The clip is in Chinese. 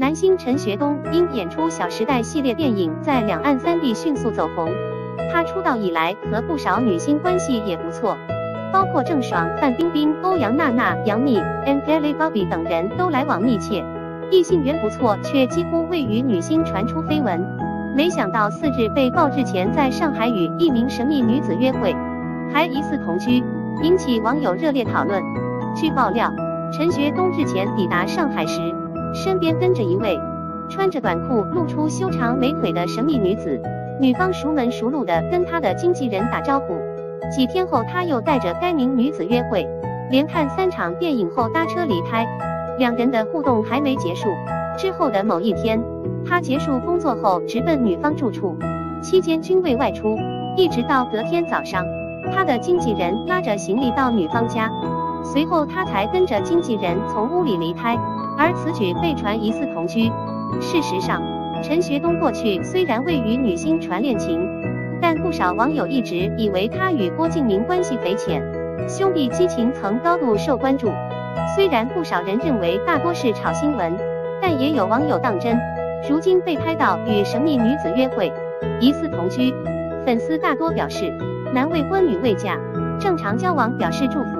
男星陈学冬因演出《小时代》系列电影，在两岸三地迅速走红。他出道以来和不少女星关系也不错，包括郑爽、范冰冰、欧阳娜娜、杨幂、Angelababy 等人都来往密切，异性缘不错，却几乎未与女星传出绯闻。没想到四日被曝日前在上海与一名神秘女子约会，还疑似同居，引起网友热烈讨论。据爆料，陈学冬日前抵达上海时。身边跟着一位穿着短裤、露出修长美腿的神秘女子，女方熟门熟路的跟他的经纪人打招呼。几天后，他又带着该名女子约会，连看三场电影后搭车离开。两人的互动还没结束，之后的某一天，他结束工作后直奔女方住处，期间均未外出，一直到隔天早上，他的经纪人拉着行李到女方家，随后他才跟着经纪人从屋里离开。而此举被传疑似同居。事实上，陈学冬过去虽然未与女星传恋情，但不少网友一直以为他与郭敬明关系匪浅，兄弟激情曾高度受关注。虽然不少人认为大多是炒新闻，但也有网友当真。如今被拍到与神秘女子约会，疑似同居，粉丝大多表示男未婚女未嫁，正常交往表示祝福。